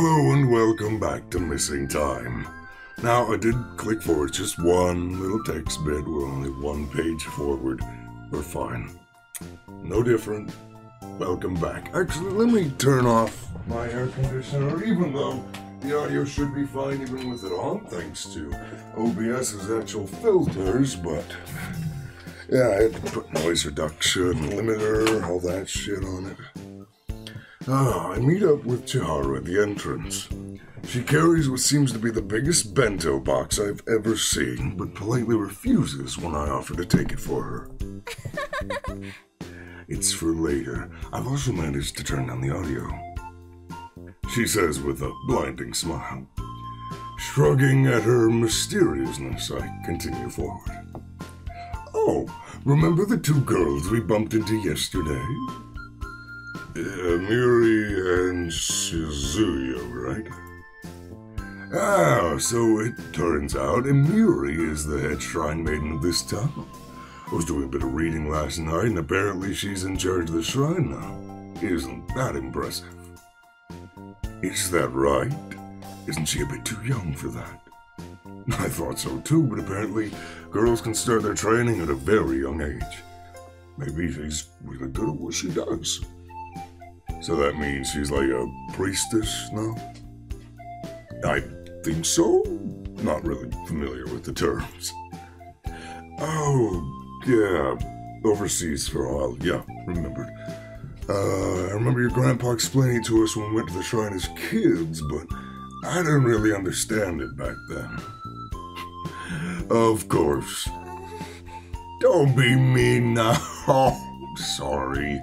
Hello and welcome back to Missing Time. Now, I did click forward just one little text bit. We're only one page forward. We're fine. No different. Welcome back. Actually, let me turn off my air conditioner, even though the audio should be fine even with it on, thanks to OBS's actual filters, but yeah, I had to put noise reduction, limiter, all that shit on it. Ah, I meet up with Chiharu at the entrance. She carries what seems to be the biggest bento box I've ever seen, but politely refuses when I offer to take it for her. it's for later. I've also managed to turn down the audio. She says with a blinding smile. Shrugging at her mysteriousness, I continue forward. Oh, remember the two girls we bumped into yesterday? Uh, Miri and Shizuyo, right? Ah, so it turns out Emiri is the head shrine maiden of this town. I was doing a bit of reading last night, and apparently she's in charge of the shrine now. Isn't that impressive? Is that right? Isn't she a bit too young for that? I thought so too, but apparently girls can start their training at a very young age. Maybe she's really good at what she does. So that means she's like a priestess now? I think so. Not really familiar with the terms. Oh, yeah. Overseas for a while. Yeah, remembered. Uh, I remember your grandpa explaining to us when we went to the shrine as kids, but I didn't really understand it back then. Of course. Don't be mean now. Sorry.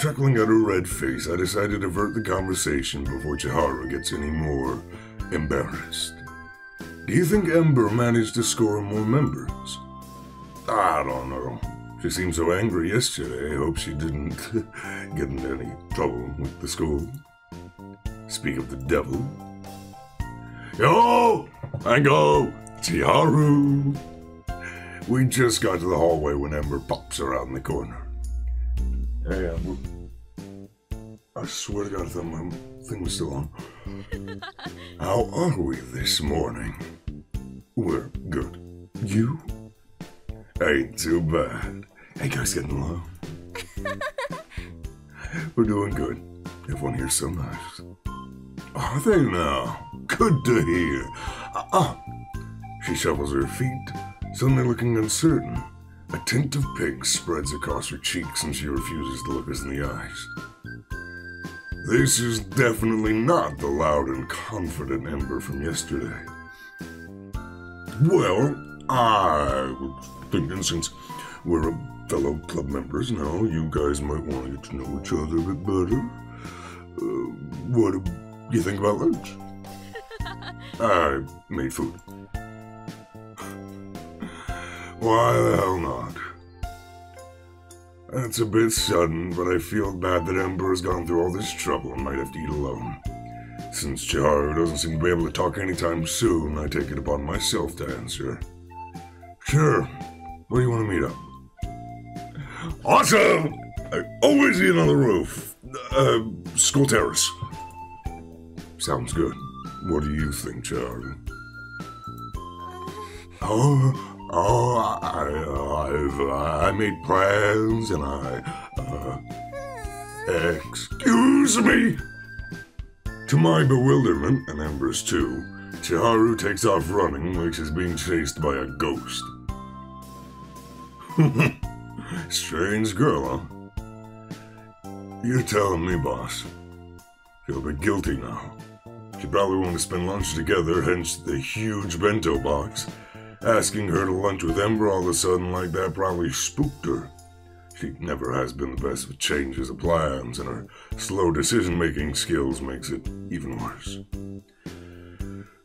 Chuckling at her red face, I decide to divert the conversation before Chiharu gets any more embarrassed. Do you think Ember managed to score more members? I don't know. She seemed so angry yesterday. I hope she didn't get into any trouble with the school. Speak of the devil. Yo! I go! Chiharu! We just got to the hallway when Ember pops around the corner. Hey, Ember. I swear to God, I thought my thing was still on. How are we this morning? We're good. You? Ain't too bad. Hey guys, getting along? We're doing good. Everyone here's so nice. Are they now? Good to hear. Ah, she shuffles her feet, suddenly looking uncertain. A tint of pink spreads across her cheeks and she refuses to look us in the eyes. This is definitely not the loud and confident Ember from yesterday. Well, I was thinking since we're fellow club members now, you guys might want to get to know each other a bit better. Uh, what do you think about lunch? I made food. Why the hell not? That's a bit sudden, but I feel bad that Ember has gone through all this trouble and might have to eat alone. Since Chiharu doesn't seem to be able to talk anytime soon, I take it upon myself to answer. Sure. Where do you want to meet up? Awesome! I always eat on the roof. Uh, School Terrace. Sounds good. What do you think, Chiharu? Oh, oh, I, I've, I made plans and I, uh, excuse me. To my bewilderment, and Ember's too, Chiharu takes off running like she's being chased by a ghost. Strange girl, huh? You're telling me, boss. A bit guilty now. She probably wanted to spend lunch together, hence the huge bento box. Asking her to lunch with Ember all of a sudden like that probably spooked her. She never has been the best with changes of plans, and her slow decision making skills makes it even worse.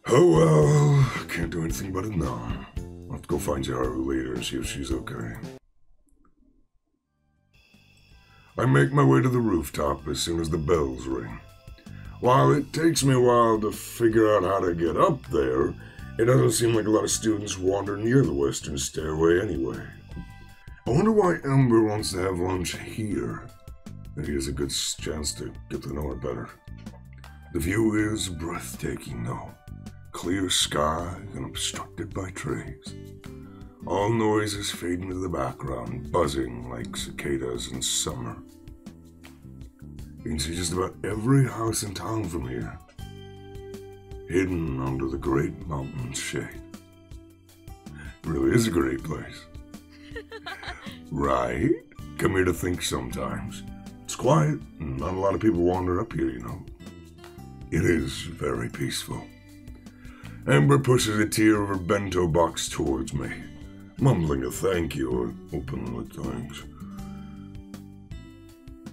Oh well, can't do anything about it now. I'll have to go find Chiharu later and see if she's okay. I make my way to the rooftop as soon as the bells ring. While it takes me a while to figure out how to get up there, it doesn't seem like a lot of students wander near the western stairway anyway. I wonder why Ember wants to have lunch here. Maybe it's a good chance to get to know her better. The view is breathtaking, though. Clear sky and unobstructed by trees. All noises fade into the background, buzzing like cicadas in summer. You can see just about every house in town from here, hidden under the great mountain's shade. It really is a great place. right? Come here to think sometimes. It's quiet, and not a lot of people wander up here, you know. It is very peaceful. Ember pushes a tier of her bento box towards me, mumbling a thank you or open with thanks.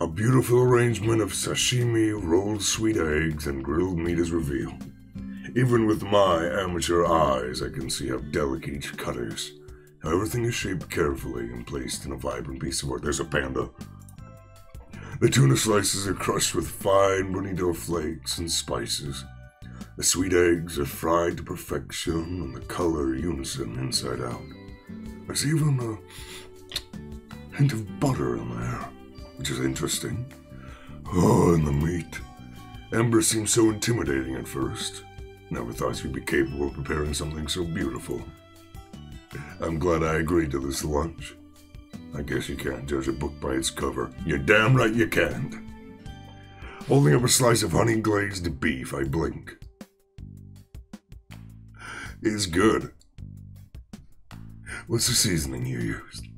A beautiful arrangement of sashimi, rolled sweet eggs, and grilled meat is revealed. Even with my amateur eyes, I can see how delicate each cut is. How everything is shaped carefully and placed in a vibrant piece of art. There's a panda. The tuna slices are crushed with fine bonito flakes and spices. The sweet eggs are fried to perfection and the color unison inside out. There's even a hint of butter in there, which is interesting. Oh, and the meat. Ember seemed so intimidating at first. Never thought she'd be capable of preparing something so beautiful. I'm glad I agreed to this lunch. I guess you can't judge a book by its cover. You're damn right you can't. Holding up a slice of honey glazed beef, I blink. It's good. What's the seasoning you used?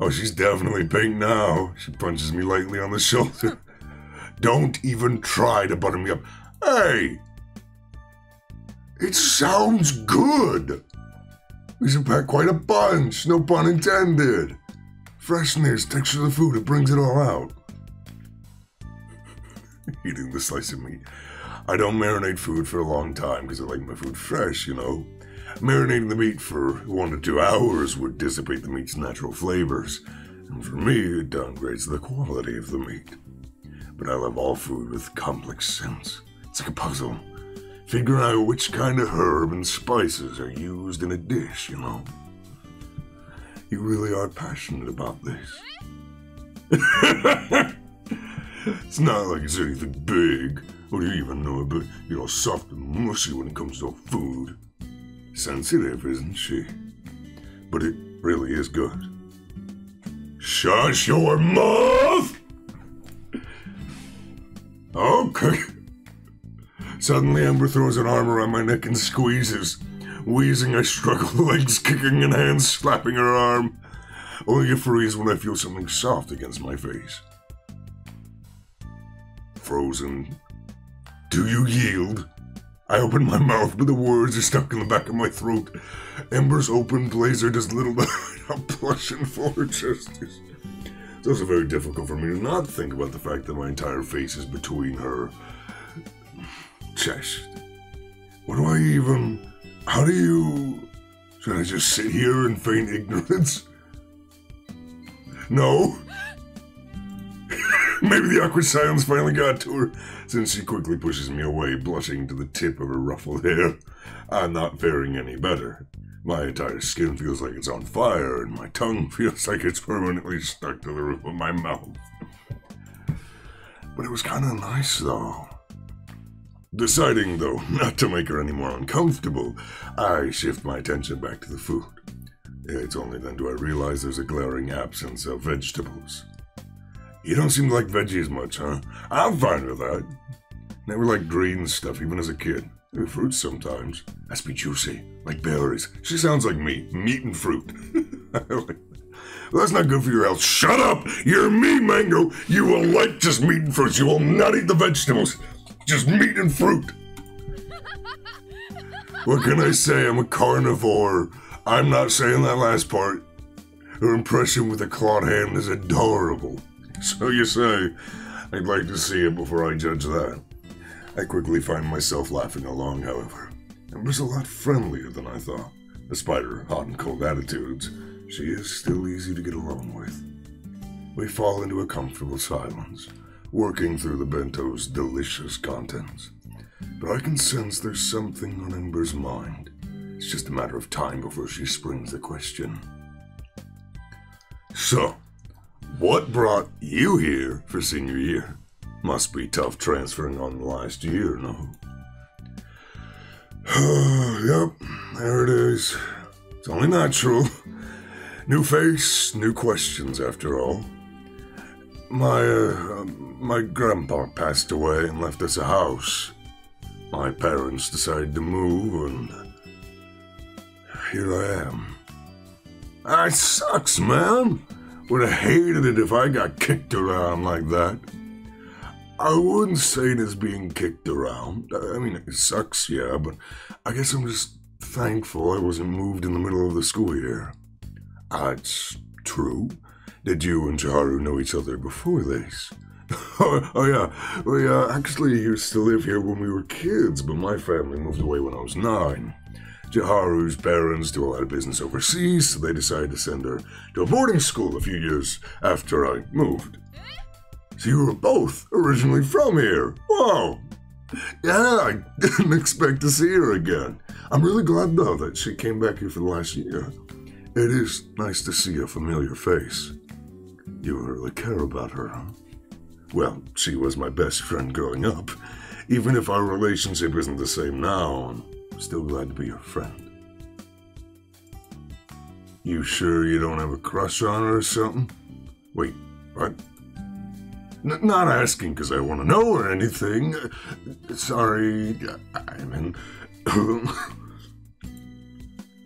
Oh, she's definitely pink now. She punches me lightly on the shoulder. Don't even try to butter me up. Hey! It sounds good! We should pack quite a bunch, no pun intended. Freshness, texture of the food, it brings it all out. Eating the slice of meat. I don't marinate food for a long time because I like my food fresh, you know. Marinating the meat for one to two hours would dissipate the meat's natural flavors, and for me, it downgrades the quality of the meat. But I love all food with complex sense. It's like a puzzle. Figuring out which kind of herb and spices are used in a dish, you know. You really are passionate about this. it's not like it's anything big. What do you even know about, you know, soft and mushy when it comes to food? Sensitive, isn't she? But it really is good. Shut your mouth! Okay. Suddenly, Ember throws an arm around my neck and squeezes. Wheezing, I struggle, legs kicking and hands slapping her arm. Only to freeze when I feel something soft against my face. Frozen. Do you yield? I open my mouth, but the words are stuck in the back of my throat. Ember's open blazer does little to hide blushing for justice. It's also very difficult for me to not think about the fact that my entire face is between her chest. What do I even. How do you. Should I just sit here and feign ignorance? No. Maybe the awkward silence finally got to her, since she quickly pushes me away, blushing to the tip of her ruffled hair. I'm not faring any better. My entire skin feels like it's on fire, and my tongue feels like it's permanently stuck to the roof of my mouth. But it was kind of nice, though. Deciding, though, not to make her any more uncomfortable, I shift my attention back to the food. It's only then do I realize there's a glaring absence of vegetables. You don't seem to like veggies much, huh? I'm fine with that. Never liked green stuff, even as a kid. Maybe fruits sometimes. Has to be juicy, like berries. She sounds like me, meat and fruit. well, that's not good for your health. Shut up! You're me, Mango! You will like just meat and fruits. You will not eat the vegetables. Just meat and fruit. what can I say? I'm a carnivore. I'm not saying that last part. Her impression with the clawed hand is adorable. So you say. I'd like to see it before I judge that. I quickly find myself laughing along, however. Ember's a lot friendlier than I thought. Despite her hot and cold attitudes, she is still easy to get along with. We fall into a comfortable silence working through the bento's delicious contents. But I can sense there's something on Ember's mind. It's just a matter of time before she springs the question. So, what brought you here for senior year? Must be tough transferring on the last year, no? yep, there it is. It's only natural. New face, new questions, after all. My, uh, my grandpa passed away and left us a house. My parents decided to move, and here I am. That sucks, man. Would have hated it if I got kicked around like that. I wouldn't say it as being kicked around. I mean, it sucks, yeah, but I guess I'm just thankful I wasn't moved in the middle of the school year. That's true. Did you and Chiharu know each other before this? oh, oh, yeah. We uh, actually used to live here when we were kids, but my family moved away when I was nine. Chiharu's parents do a lot of business overseas, so they decided to send her to a boarding school a few years after I moved. So you were both originally from here. Whoa! Yeah, I didn't expect to see her again. I'm really glad, though, that she came back here for the last year. It is nice to see a familiar face. You really care about her, huh? Well, she was my best friend growing up. Even if our relationship isn't the same now, I'm still glad to be your friend. You sure you don't have a crush on her or something? Wait, what? N- not asking because I want to know or anything. Sorry, I mean.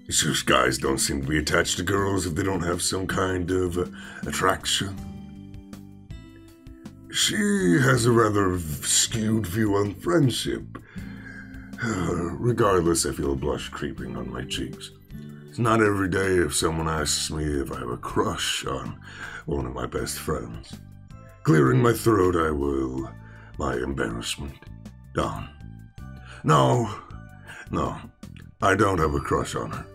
it's just guys don't seem to be attached to girls if they don't have some kind of uh, attraction. She has a rather skewed view on friendship. regardless, I feel a blush creeping on my cheeks. It's not every day if someone asks me if I have a crush on one of my best friends. Clearing my throat, I will, my embarrassment, down. No, no, I don't have a crush on her.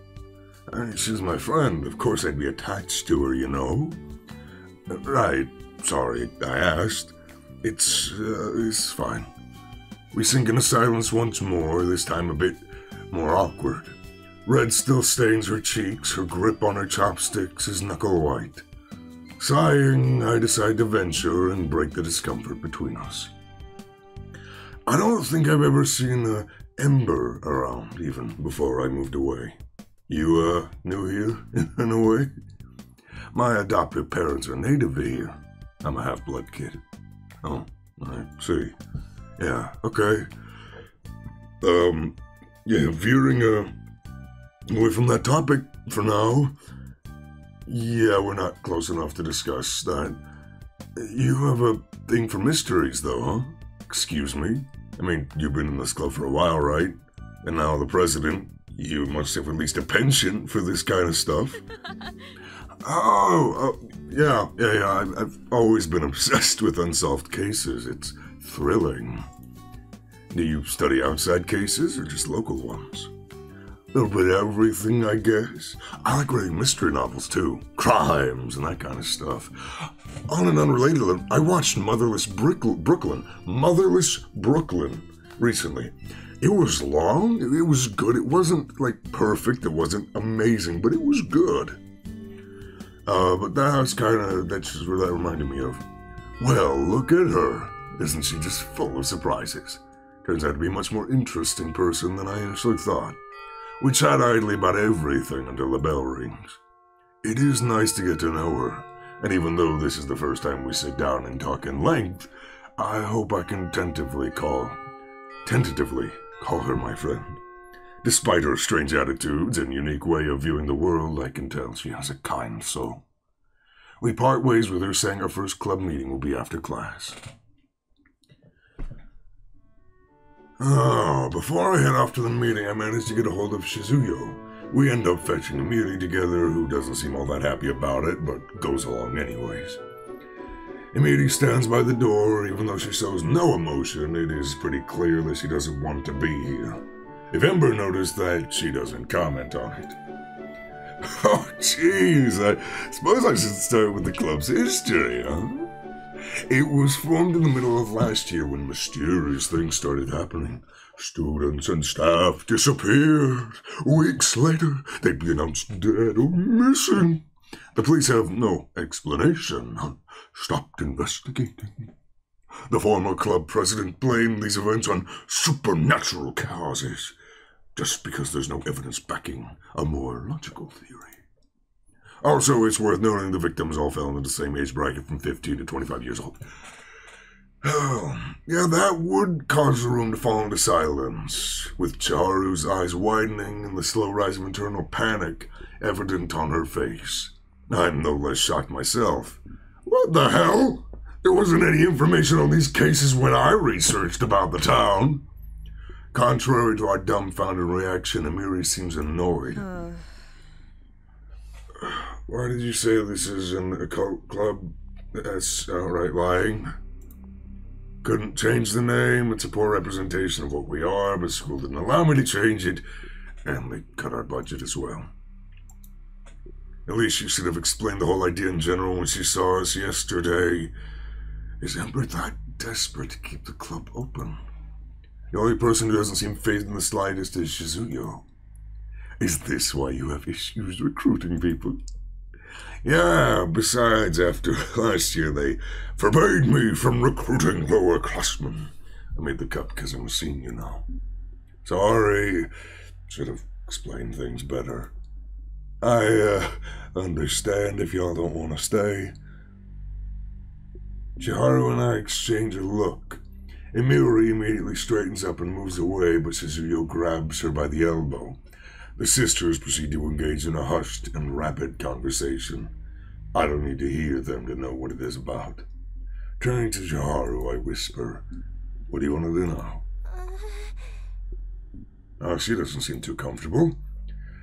Uh, she's my friend. Of course, I'd be attached to her, you know. Right. Sorry, I asked. It's, uh, it's fine. We sink into silence once more, this time a bit more awkward. Red still stains her cheeks, her grip on her chopsticks is knuckle white. Sighing, I decide to venture and break the discomfort between us. I don't think I've ever seen a Ember around, even before I moved away. You, uh, new here, in a way? My adoptive parents are native here. I'm a half-blood kid. Oh, I see. Yeah, okay. Um, yeah, veering uh, away from that topic for now. Yeah, we're not close enough to discuss that. You have a thing for mysteries, though, huh? Excuse me? I mean, you've been in this club for a while, right? And now the president, you must have at least a penchant for this kind of stuff. oh, oh, yeah, yeah, yeah. I've, I've always been obsessed with unsolved cases. It's thrilling. Do you study outside cases or just local ones? A little bit everything, I guess. I like reading mystery novels too, crimes and that kind of stuff. On an unrelated note, I watched Motherless Brooklyn, Motherless Brooklyn, recently. It was long, it was good. It wasn't like perfect, it wasn't amazing, but it was good. Uh, but that's kind of that's just what that reminded me of. Well, look at her. Isn't she just full of surprises? Turns out to be a much more interesting person than I initially thought. We chat idly about everything until the bell rings. It is nice to get to know her, and even though this is the first time we sit down and talk in length, I hope I can tentatively call, tentatively call her my friend. Despite her strange attitudes and unique way of viewing the world, I can tell she has a kind soul. We part ways with her saying our first club meeting will be after class. Oh, before I head off to the meeting, I managed to get a hold of Shizuyo. We end up fetching a together, who doesn't seem all that happy about it, but goes along anyways. Emiri stands by the door, even though she shows no emotion, it is pretty clear that she doesn't want to be here. If Ember noticed that, she doesn't comment on it. Oh, jeez, I suppose I should start with the club's history, huh? It was formed in the middle of last year when mysterious things started happening. Students and staff disappeared. Weeks later, they'd be announced dead or missing. The police have no explanation. Stopped investigating. The former club president blamed these events on supernatural causes, just because there's no evidence backing a more logical theory. Also, it's worth noting the victims all fell into the same age bracket from 15 to 25 years old. Oh, yeah, that would cause the room to fall into silence, with Chiharu's eyes widening and the slow rise of internal panic evident on her face. I'm no less shocked myself. What the hell? There wasn't any information on these cases when I researched about the town. Contrary to our dumbfounded reaction, Emiri seems annoyed. Uh. Why did you say this is an occult club? That's outright lying. Couldn't change the name. It's a poor representation of what we are, but school didn't allow me to change it, and they cut our budget as well. At least you should have explained the whole idea in general when she saw us yesterday. Is Ember that desperate to keep the club open? The only person who doesn't seem phased in the slightest is Shizuyo. Is this why you have issues recruiting people? Yeah, besides, after last year they forbade me from recruiting lower classmen. I made the cut because I'm a senior now. Sorry, should have explained things better. I, uh, understand if y'all don't want to stay. Chiharu and I exchange a look. Emiri immediately straightens up and moves away, but Shizuyo grabs her by the elbow. The sisters proceed to engage in a hushed and rapid conversation. I don't need to hear them to know what it is about. Turning to Chiharu, I whisper, What do you want to do now? Oh, she doesn't seem too comfortable.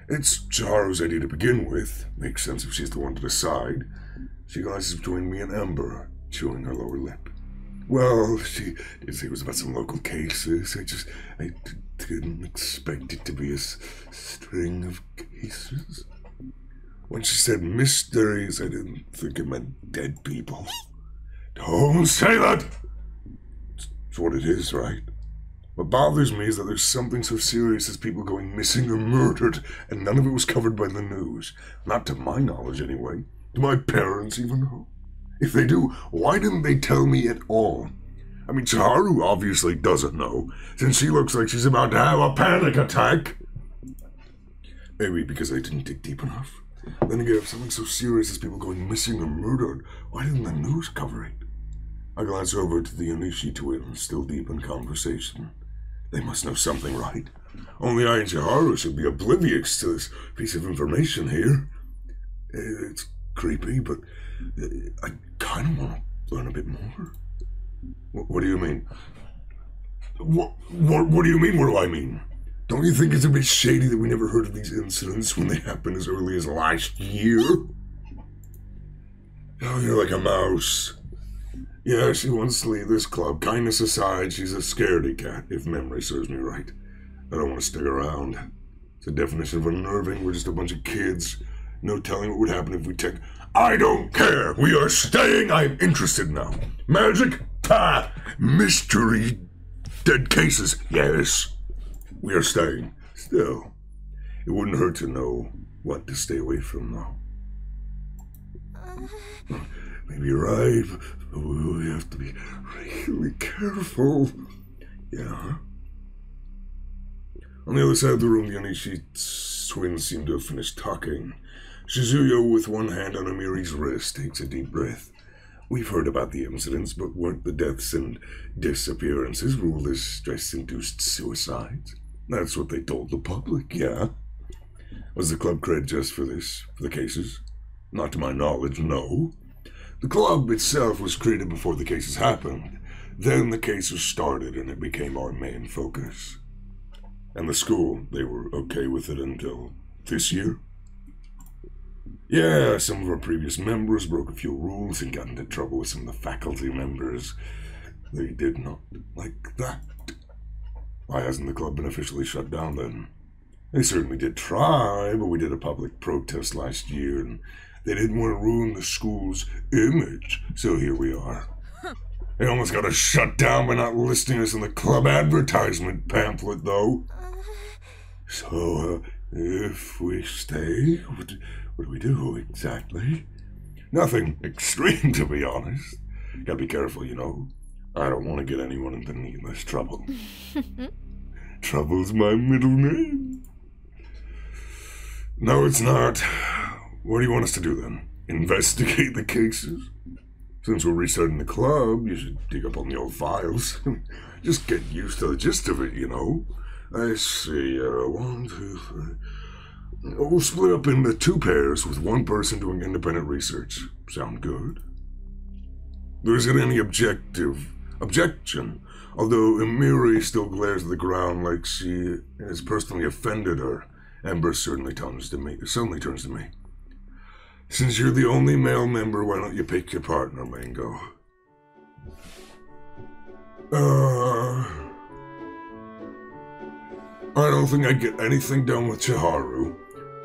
It's Chiharu's idea to begin with. Makes sense if she's the one to decide. She glances between me and Ember, chewing her lower lip. Well, she it was about some local cases. I just, I didn't expect it to be a string of cases. When she said mysteries, I didn't think it meant dead people. Don't say that! It's what it is, right? What bothers me is that there's something so serious as people going missing or murdered, and none of it was covered by the news. Not to my knowledge, anyway. Do my parents even? If they do, why didn't they tell me at all? I mean, Chiharu obviously doesn't know, since she looks like she's about to have a panic attack. Maybe because I didn't dig deep enough. Then again, if something so serious as people going missing or murdered, why didn't the news cover it? I glance over to the Onishi twins, still deep in conversation. They must know something, right? Only I and Chiharu should be oblivious to this piece of information here. It's creepy, but I kind of want to learn a bit more. What, what do you mean? What, what, what do you mean, what do I mean? Don't you think it's a bit shady that we never heard of these incidents when they happened as early as last year? Oh, you're like a mouse. Yeah, she wants to leave this club. Kindness aside, she's a scaredy cat, if memory serves me right. I don't want to stick around. It's the definition of unnerving. We're just a bunch of kids. No telling what would happen if we take. I don't care. We are staying. I'm interested now. Magic? Ha! Mystery. Dead cases? Yes. We are staying. Still, it wouldn't hurt to know what to stay away from, though. Maybe you're right, but we have to be really careful. Yeah. On the other side of the room, the Onishi twins seem to have finished talking. Shizuyo, with one hand on Emiri's wrist, takes a deep breath. We've heard about the incidents, but weren't the deaths and disappearances ruled as stress-induced suicides? That's what they told the public, yeah. Was the club cred just for this, for the cases? Not to my knowledge, no. The club itself was created before the cases happened. Then the cases started and it became our main focus. And the school, they were okay with it until this year. Yeah, some of our previous members broke a few rules and got into trouble with some of the faculty members. They did not like that. Why hasn't the club been officially shut down then? They certainly did try, but we did a public protest last year and they didn't want to ruin the school's image, so here we are. They almost got us shut down by not listing us in the club advertisement pamphlet, though. So, uh, if we stay, what, what do we do exactly? Nothing extreme, to be honest. Gotta be careful, you know. I don't want to get anyone into needless trouble. Trouble's my middle name. No, it's not. What do you want us to do then? Investigate the cases? Since we're restarting the club, you should dig up on the old files. Just get used to the gist of it, you know. I see, uh, one, two, three. We'll split up into two pairs with one person doing independent research. Sound good? There isn't any objective objection, although Emiri still glares at the ground like she has personally offended her. Ember certainly turns to me. Suddenly turns to me. Since you're the only male member, why don't you pick your partner, Mango? Uh, I don't think I'd get anything done with Chiharu.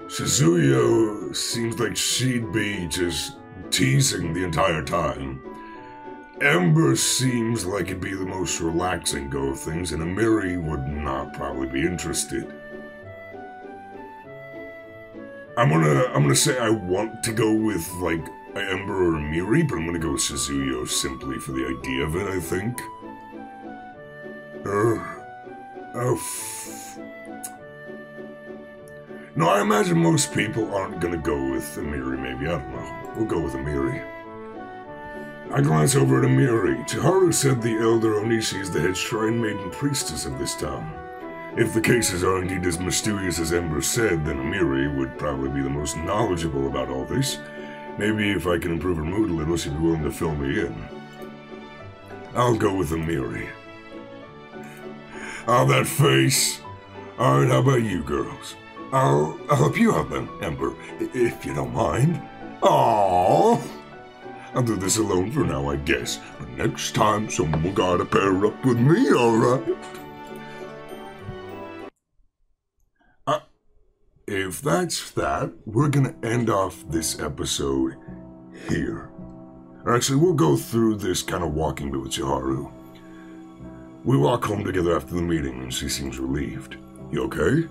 Shizuyo seems like she'd be just teasing the entire time. Ember seems like it'd be the most relaxing go of things, and Emiri would not probably be interested. I'm gonna I'm gonna say I want to go with like Ember or Emiri, but I'm gonna go with Shizuyo simply for the idea of it, I think. Uh, oh, no, I imagine most people aren't gonna go with Emiri, maybe. I don't know. We'll go with Emiri. I glance over at Emiri. Chiharu said the Elder Onishi is the head shrine maiden priestess of this town. If the cases are indeed as mysterious as Ember said, then Emiri would probably be the most knowledgeable about all this. Maybe if I can improve her mood a little, she'd be willing to fill me in. I'll go with Emiri. Oh, ah, that face! Alright, how about you girls? I'll, I'll help you out then, Ember, if you don't mind. Aww! I'll do this alone for now, I guess. But next time, someone gotta pair up with me, alright? Uh, if that's that, we're gonna end off this episode here. Or actually, we'll go through this kind of walking bit with Chiharu. We walk home together after the meeting, and she seems relieved. You okay?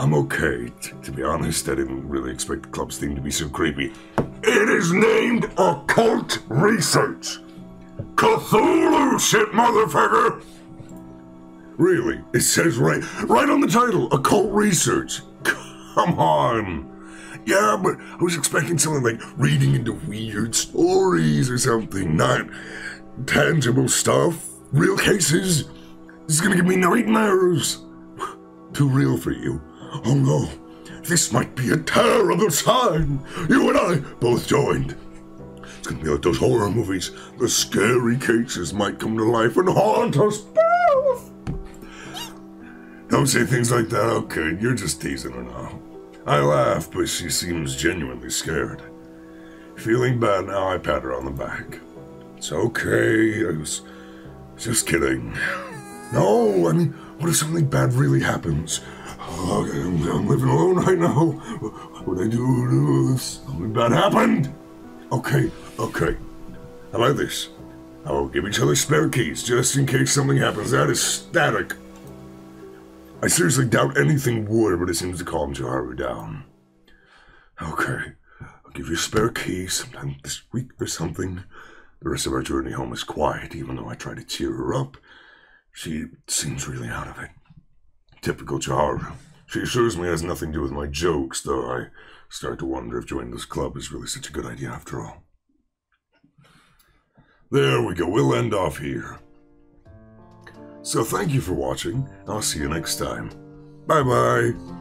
I'm okay. T- to be honest, I didn't really expect the club's theme to be so creepy. It is named Occult Research. Cthulhu shit, motherfucker! Really, it says right, right on the title, Occult Research. Come on. Yeah, but I was expecting something like reading into weird stories or something, not tangible stuff. Real cases. This is gonna give me nightmares. Too real for you. Oh no, this might be a terrible sign. You and I both joined. It's gonna be like those horror movies. The scary cases might come to life and haunt us both. Don't say things like that, okay? You're just teasing her now. I laugh, but she seems genuinely scared. Feeling bad now, I pat her on the back. It's okay. I was just kidding. No, I mean, what if something bad really happens? Oh, I'm, living alone right now. What would I do if something bad happened? Okay, okay. How about this? I'll give each other spare keys just in case something happens. That is static. I seriously doubt anything would, but it seems to calm Chiharu down. Okay, I'll give you a spare key sometime this week or something. The rest of our journey home is quiet, even though I try to cheer her up. She seems really out of it. Typical Chiharu. She assures me it has nothing to do with my jokes, though I start to wonder if joining this club is really such a good idea after all. There we go, we'll end off here. So thank you for watching, I'll see you next time. Bye bye.